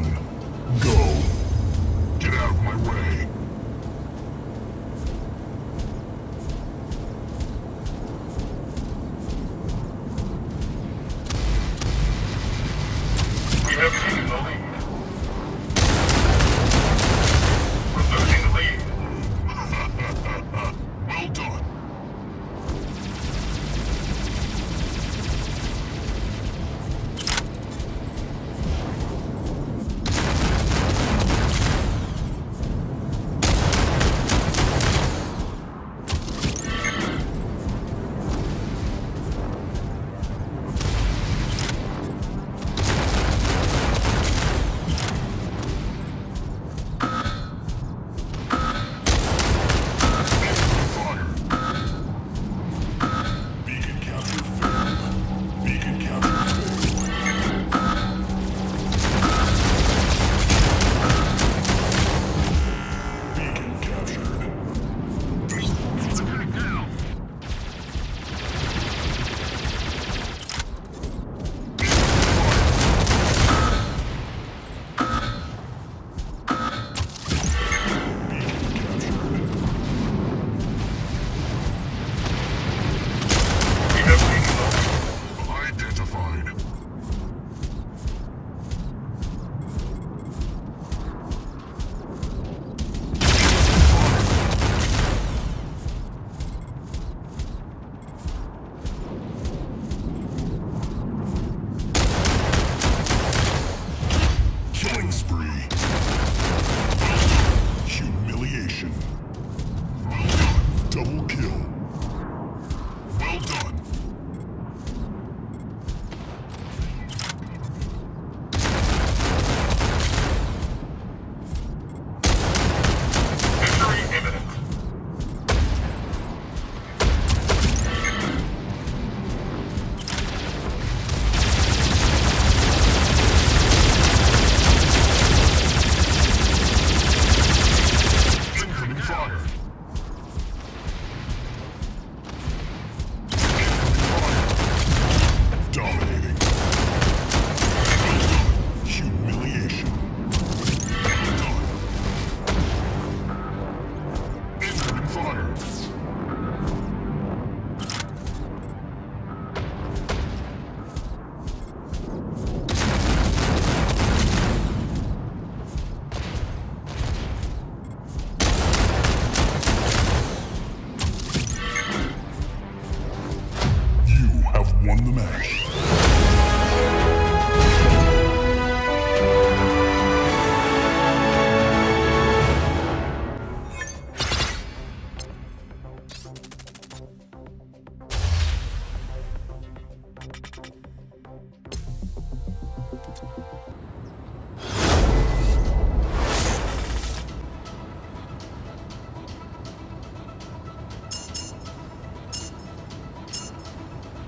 one,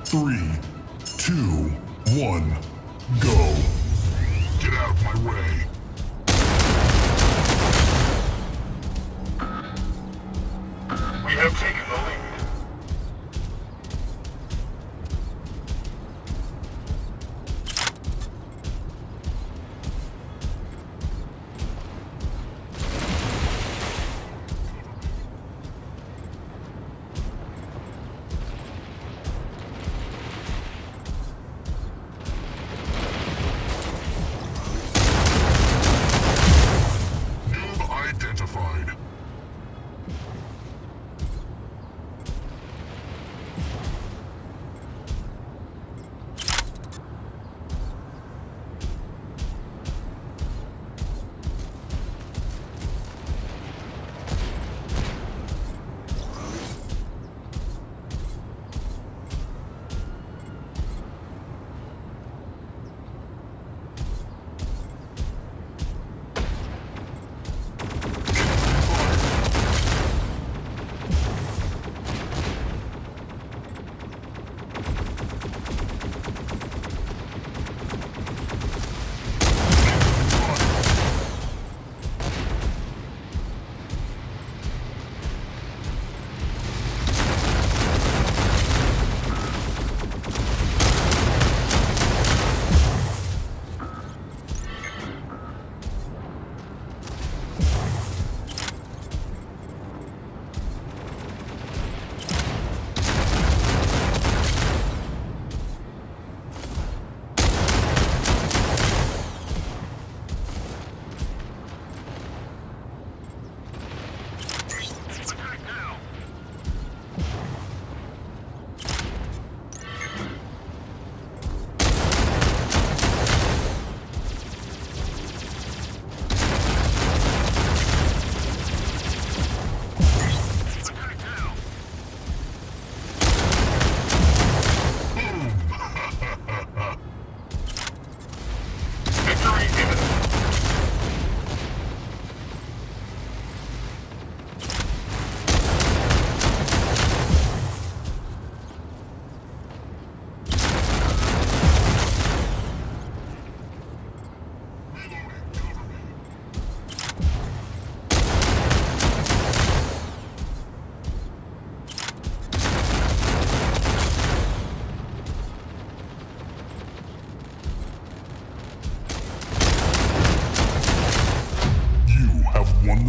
Three,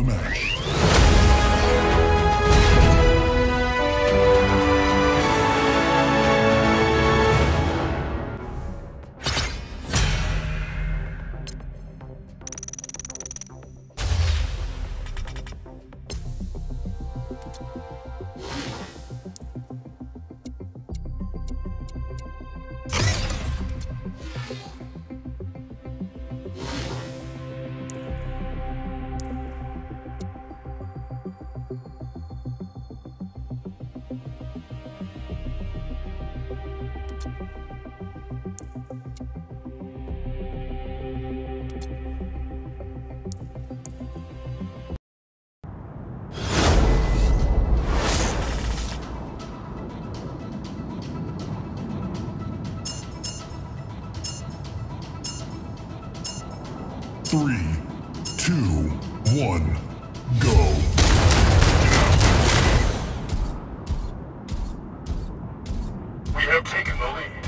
smash. Three, two, one, go. We have taken the lead.